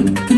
Thank you.